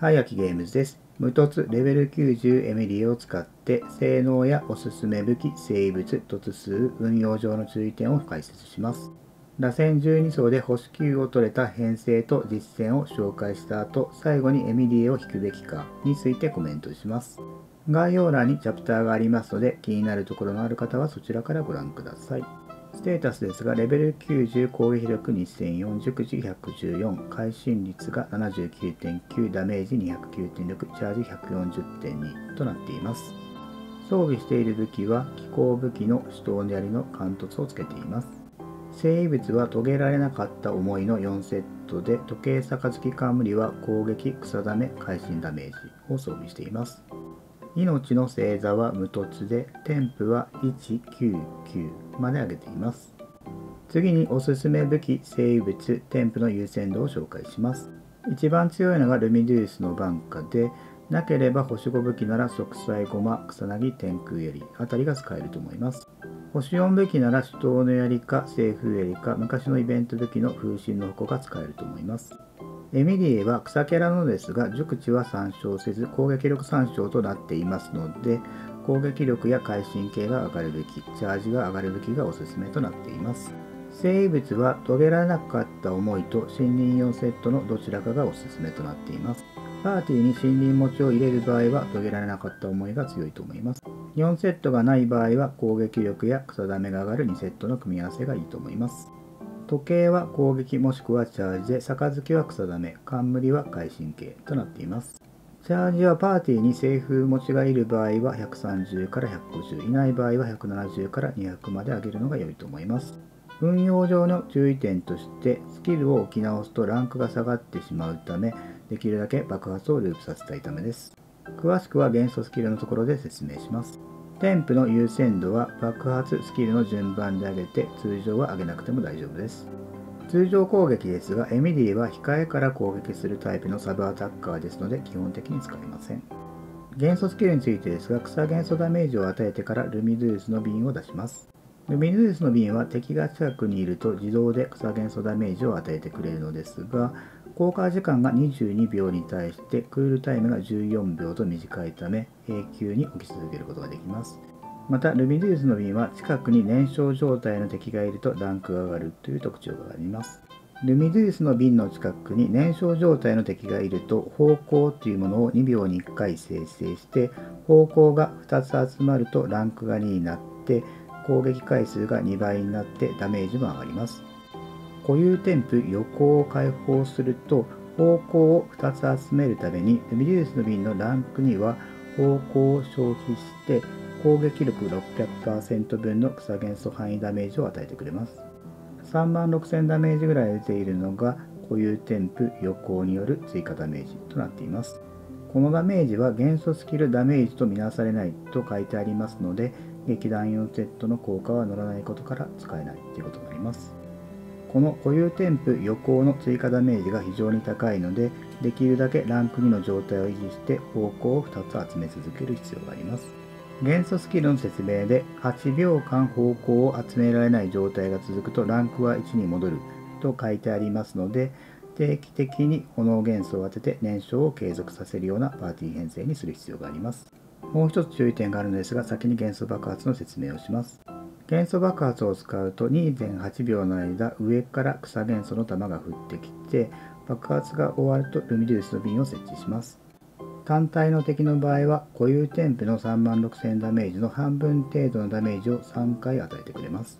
はい、秋ゲームズです。無凸レベル90エミリーを使って性能やおすすめ武器、生物、突数、運用上の注意点を解説します。螺旋12層で星9を取れた編成と実践を紹介した後、最後にエミリーを引くべきかについてコメントします。概要欄にチャプターがありますので、気になるところのある方はそちらからご覧ください。ステータスですが、レベル90攻撃力2004、熟知114、会心率が79.9、ダメージ209.6、チャージ140.2となっています。装備している武器は気候武器の手刀槍の貫突をつけています。生物は遂げられなかった思いの4セットで、時計杯冠は攻撃、草ダメ、会心ダメージを装備しています。命の星座は無凸で、添付は199まで上げています。次におすすめ武器、生物、添付の優先度を紹介します。一番強いのがルミデュースの番下で、なければ星5武器なら即彩ゴマ、草薙、天空槍あたりが使えると思います。星4武器なら手刀の槍か、西風槍か、昔のイベント武器の風神の矛が使えると思います。エミリーは草キャラのですが、熟知は参照せず、攻撃力参照となっていますので、攻撃力や会心系が上がるべき、チャージが上がるべきがおすすめとなっています。生物は遂げられなかった思いと森林4セットのどちらかがおすすめとなっています。パーティーに森林持ちを入れる場合は遂げられなかった思いが強いと思います。4セットがない場合は攻撃力や草ダメが上がる2セットの組み合わせがいいと思います。時計は攻撃もしくはチャージで、杯は草ダメ、冠は会心系となっています。チャージはパーティーに西風持ちがいる場合は130から150、いない場合は170から200まで上げるのが良いと思います。運用上の注意点として、スキルを置き直すとランクが下がってしまうため、できるだけ爆発をループさせたいためです。詳しくは元素スキルのところで説明します。添付の優先度は爆発スキルの順番で上げて通常は上げなくても大丈夫です。通常攻撃ですが、エミリーは控えから攻撃するタイプのサブアタッカーですので基本的に使いません。元素スキルについてですが、草元素ダメージを与えてからルミドゥースの瓶を出します。ルミドゥースの瓶は敵が近くにいると自動で草元素ダメージを与えてくれるのですが、効果時間が22秒に対してクールタイムが14秒と短いため永久に起き続けることができます。また、ルミデュースの瓶は近くに燃焼状態の敵がいるとランクが上がるという特徴があります。ルミデュースの瓶の近くに燃焼状態の敵がいると方向というものを2秒に1回生成して方向が2つ集まるとランクが2になって攻撃回数が2倍になってダメージも上がります。固有添付横を開放すると方向を2つ集めるためにルミリウスの瓶のランクには方向を消費して攻撃力600%分の草元素範囲ダメージを与えてくれます。3万6000ダメージぐらい出ているのが固有添付横による追加ダメージとなっています。このダメージは元素スキルダメージとみなされないと書いてありますので劇団4セットの効果は乗らないことから使えないということになります。この固有添付予行の追加ダメージが非常に高いので、できるだけランク2の状態を維持して方向を2つ集め続ける必要があります。元素スキルの説明で8秒間方向を集められない状態が続くとランクは1に戻ると書いてありますので定期的に炎元素を当てて燃焼を継続させるようなパーティー編成にする必要があります。もう一つ注意点があるのですが先に元素爆発の説明をします。元素爆発を使うと2.8秒の間上から草元素の弾が降ってきて爆発が終わるとルミデュースの瓶を設置します。単体の敵の場合は固有添付の3万6000ダメージの半分程度のダメージを3回与えてくれます。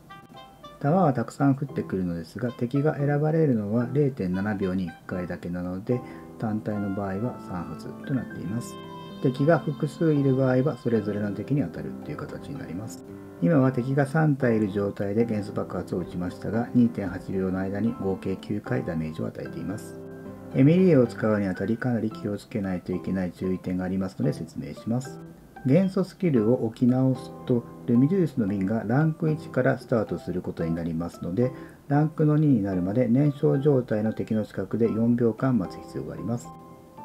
弾はたくさん降ってくるのですが敵が選ばれるのは0.7秒に1回だけなので単体の場合は3発となっています。敵が複数いる場合はそれぞれの敵に当たるという形になります。今は敵が3体いる状態で元素爆発を撃ちましたが2.8秒の間に合計9回ダメージを与えています。エミリエを使うにあたりかなり気をつけないといけない注意点がありますので説明します。元素スキルを置き直すとルミデュースの瓶がランク1からスタートすることになりますのでランクの2になるまで燃焼状態の敵の近くで4秒間待つ必要があります。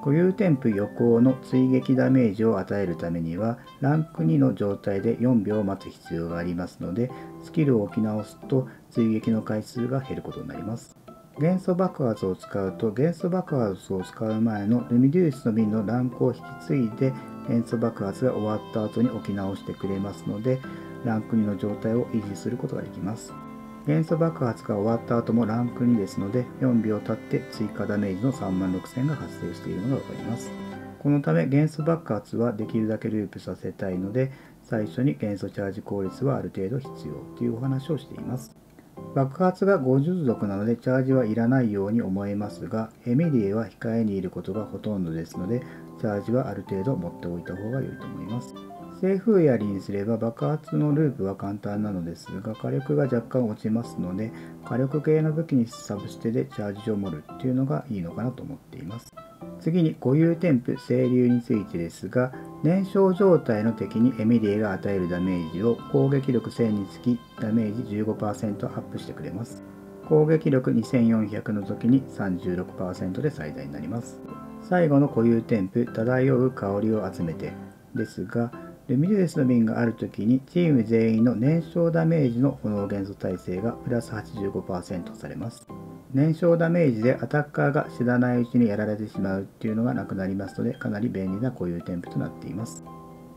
固有添付予行の追撃ダメージを与えるためにはランク2の状態で4秒待つ必要がありますのでスキルを置き直すと追撃の回数が減ることになります。元素爆発を使うと元素爆発を使う前のルミデュースの瓶のランクを引き継いで元素爆発が終わった後に置き直してくれますのでランク2の状態を維持することができます。元素爆発が終わった後もランク2ですので4秒経って追加ダメージの3万6000が発生しているのが分かります。このため元素爆発はできるだけループさせたいので最初に元素チャージ効率はある程度必要というお話をしています。爆発が50族なのでチャージはいらないように思えますがエミリエは控えにいることがほとんどですのでチャージはある程度持っておいた方が良いと思います。西風槍にすれば爆発のループは簡単なのですが火力が若干落ちますので火力系の武器にサブステでチャージを盛るっていうのがいいのかなと思っています。次に固有添付清流についてですが燃焼状態の敵にエミリエが与えるダメージを攻撃力1000につきダメージ15%アップしてくれます。攻撃力2400の時に36%で最大になります。最後の固有添付漂う香りを集めてですがルミリウスの瓶がある時にチーム全員の燃焼ダメージの炎元素耐性がプラス85%されます。燃焼ダメージでアタッカーが知らないうちにやられてしまうっていうのがなくなりますのでかなり便利な固有添付となっています。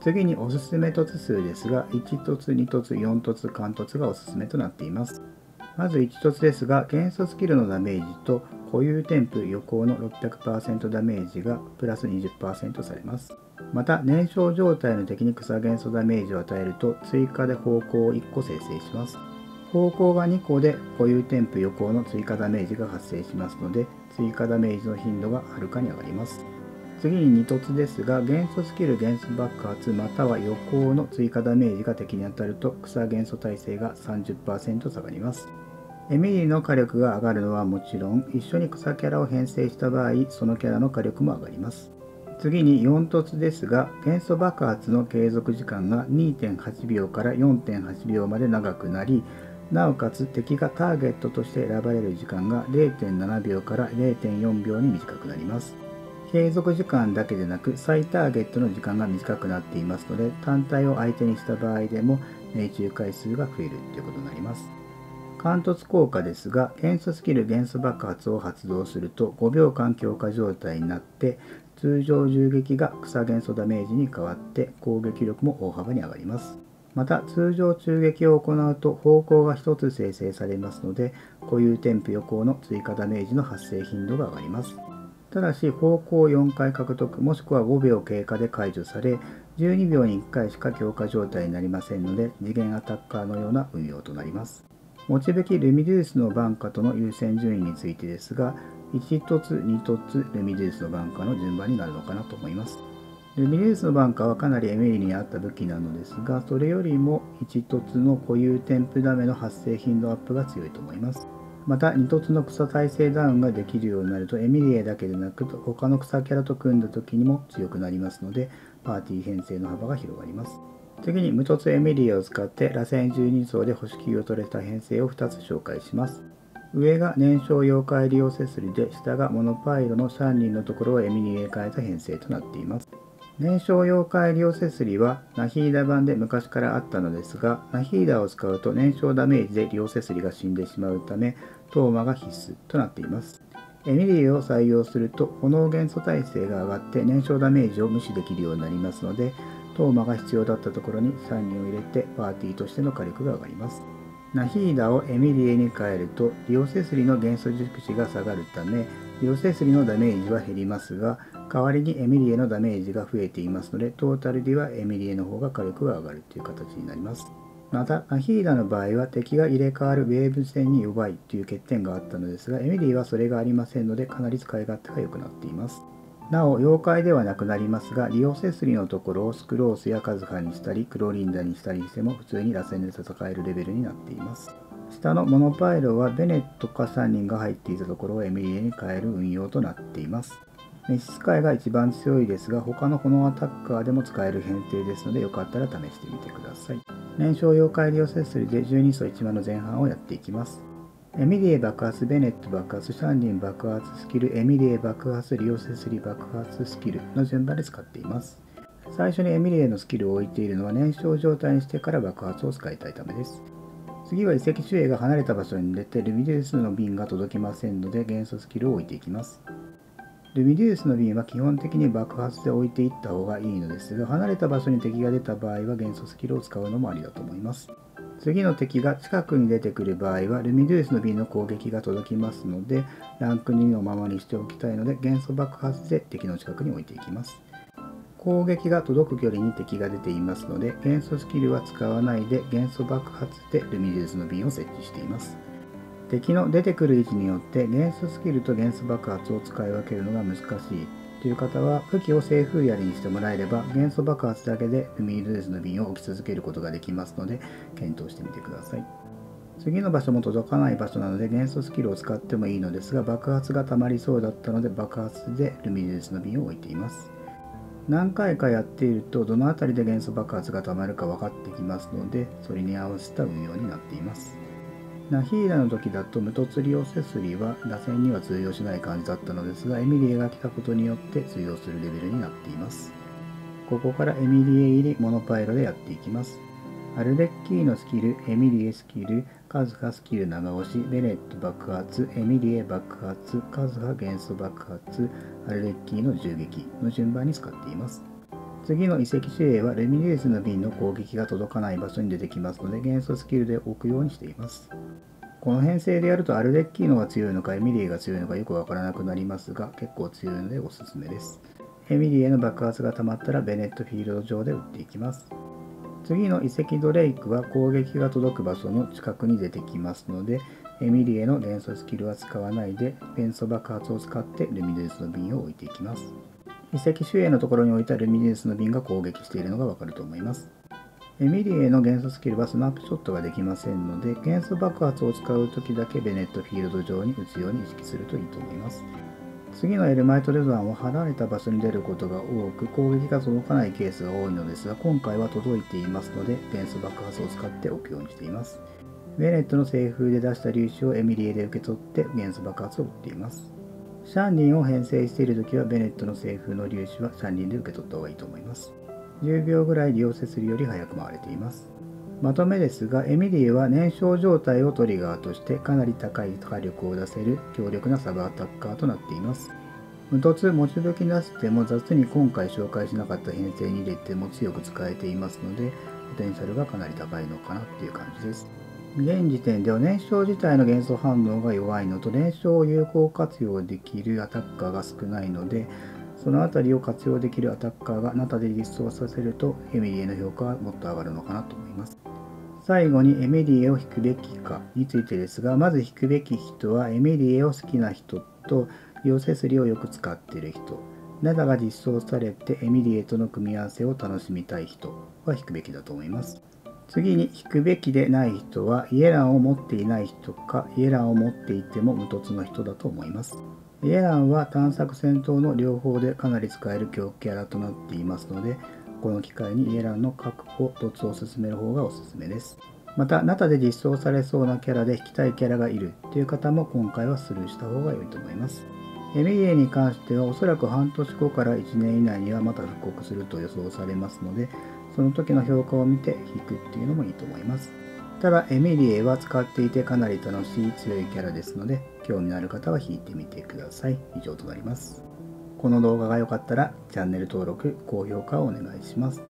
次におすすめ凸数ですが1凸2凸4凸間凸がおすすめとなっています。まず1凸ですが元素スキルのダメージと固有添付予行の600%ダメージがプラス20%されます。また燃焼状態の敵に草元素ダメージを与えると追加で方向を1個生成します。方向が2個で固有添付予行の追加ダメージが発生しますので追加ダメージの頻度がはるかに上がります。次に2凸ですが元素スキル元素爆発または予行の追加ダメージが敵に当たると草元素耐性が30%下がります。エミリーの火力が上がるのはもちろん一緒に草キャラを編成した場合そのキャラの火力も上がります。次に4凸ですが元素爆発の継続時間が2.8秒から4.8秒まで長くなりなおかつ敵がターゲットとして選ばれる時間が0.7秒から0.4秒に短くなります。継続時間だけでなく再ターゲットの時間が短くなっていますので単体を相手にした場合でも命中回数が増えるということになります。貫突効果ですが元素スキル元素爆発を発動すると5秒間強化状態になって通常銃撃が草元素ダメージに変わって攻撃力も大幅に上がります。また通常中撃を行うと方向が1つ生成されますので固有添付予行の追加ダメージの発生頻度が上がります。ただし方向4回獲得もしくは5秒経過で解除され12秒に1回しか強化状態になりませんので次元アタッカーのような運用となります。持ちべきルミデュースのバンカとの優先順位についてですが1凸2凸ルミデュースのバンカの順番になるのかなと思います。ルミデュースのバンカはかなりエメリに合った武器なのですがそれよりも1凸の固有添付ダメの発生頻度アップが強いと思います。また2凸の草耐性ダウンができるようになるとエミリエだけでなく他の草キャラと組んだ時にも強くなりますのでパーティー編成の幅が広がります。次に無凸エミリエを使って螺旋12層で星9を取れた編成を2つ紹介します。上が燃焼溶解利用セスリで下がモノパイロのシャンリンのところをエミリエへ変えた編成となっています。燃焼溶解量セスリはナヒーダ版で昔からあったのですがナヒーダを使うと燃焼ダメージで量セスリが死んでしまうためトーマが必須となっています。エミリーを採用すると炎元素耐性が上がって燃焼ダメージを無視できるようになりますのでトーマが必要だったところに3人を入れてパーティーとしての火力が上がります。ナヒーダをエミリエに変えるとリオセスリの元素熟知が下がるためリオセスリのダメージは減りますが代わりにエミリエのダメージが増えていますのでトータルではエミリエの方が火力が上がるという形になります。またアヒーダの場合は敵が入れ替わるウェーブ戦に弱いという欠点があったのですがエミリーはそれがありませんのでかなり使い勝手が良くなっています。なお妖怪ではなくなりますがリオセスリのところをスクロースやカズハにしたりクロリンダにしたりしても普通に螺旋で戦えるレベルになっています。下のモノパイロはベネットか3人が入っていたところをエミリエに変える運用となっています。召使いが一番強いですが他の炎アタッカーでも使える編成ですのでよかったら試してみてください。燃焼溶解利用セスリで12層1万の前半をやっていきます。エミリエ爆発、ベネット爆発、シャンディン爆発スキル、エミリエ爆発、リオセスリ爆発スキルの順番で使っています。最初にエミリエのスキルを置いているのは燃焼状態にしてから爆発を使いたいためです。次は遺跡守衛が離れた場所に出てルミデウスの瓶が届きませんので元素スキルを置いていきます。ルミデウスの瓶は基本的に爆発で置いていった方がいいのですが離れた場所に敵が出た場合は元素スキルを使うのもありだと思います。次の敵が近くに出てくる場合はルミデウスの瓶の攻撃が届きますのでランク2のままにしておきたいので元素爆発で敵の近くに置いていきます。攻撃が届く距離に敵が出ていますので元素スキルは使わないで元素爆発でルミデウスの瓶を設置しています敵の出てくる位置によって元素スキルと元素爆発を使い分けるのが難しいという方は武器を西風槍にしてもらえれば元素爆発だけでルミデウスの瓶を置き続けることができますので検討してみてください。次の場所も届かない場所なので元素スキルを使ってもいいのですが爆発が溜まりそうだったので爆発でルミデウスの瓶を置いています。何回かやっているとどの辺りで元素爆発がたまるか分かってきますのでそれに合わせた運用になっています。ナヒーラの時だと無突利用セスリは打線には通用しない感じだったのですがエミリエが来たことによって通用するレベルになっていますここからエミリエ入りモノパイロでやっていきますアルデッキーのスキル、エミリエスキル、カズハスキル長押し、ベネット爆発、エミリエ爆発、カズハ元素爆発、アルデッキーの銃撃の順番に使っています。次の遺跡指令はレミリエスの瓶の攻撃が届かない場所に出てきますので元素スキルで置くようにしています。この編成でやるとアルデッキーのが強いのかエミリエが強いのかよくわからなくなりますが結構強いのでおすすめです。エミリエの爆発が溜まったらベネットフィールド上で撃っていきます。次の遺跡ドレイクは攻撃が届く場所の近くに出てきますのでエミリエの連想スキルは使わないで元素爆発を使ってルミネウスの瓶を置いていきます遺跡周囲のところに置いたルミネウスの瓶が攻撃しているのがわかると思います。エミリエの元素スキルはスナップショットができませんので元素爆発を使う時だけベネットフィールド上に撃つように意識するといいと思います。次のエルマイトレザンは離れた場所に出ることが多く攻撃が届かないケースが多いのですが今回は届いていますので元素爆発を使っておくようにしています。ベネットの西風で出した粒子をエミリエで受け取って元素爆発を打っています。シャンリンを編成している時はベネットの西風の粒子はシャンリンで受け取った方がいいと思います10秒ぐらい利用せするより早く回れていますまとめですが、エミリーは燃焼状態をトリガーとしてかなり高い火力を出せる強力なサブアタッカーとなっています。無凸持ち武器なしでも雑に今回紹介しなかった編成に入れても強く使えていますので、ポテンシャルがかなり高いのかなっていう感じです。現時点では燃焼自体の元素反応が弱いのと燃焼を有効活用できるアタッカーが少ないのでその辺りを活用できるアタッカーがナタで実装させるとエミリエの評価はもっと上がるのかなと思います。最後にエミリエを引くべきかについてですが、まず引くべき人はエミリエを好きな人と溶接セスをよく使っている人、ナダが実装されてエミリエとの組み合わせを楽しみたい人は引くべきだと思います。次に引くべきでない人はイエランを持っていない人かイエランを持っていても無凸の人だと思います。イエランは探索戦闘の両方でかなり使える強キャラとなっていますのでこの機会にイエランの確保、凸を進める方がおすすめです。また、ナタで実装されそうなキャラで引きたいキャラがいるという方も今回はスルーした方が良いと思います。エミリエに関してはおそらく半年後から1年以内にはまた復刻すると予想されますので、その時の評価を見て弾くっていうのもいいと思います。ただ、エミリエは使っていてかなり楽しい強いキャラですので、興味のある方は弾いてみてください。以上となります。この動画が良かったらチャンネル登録、高評価をお願いします。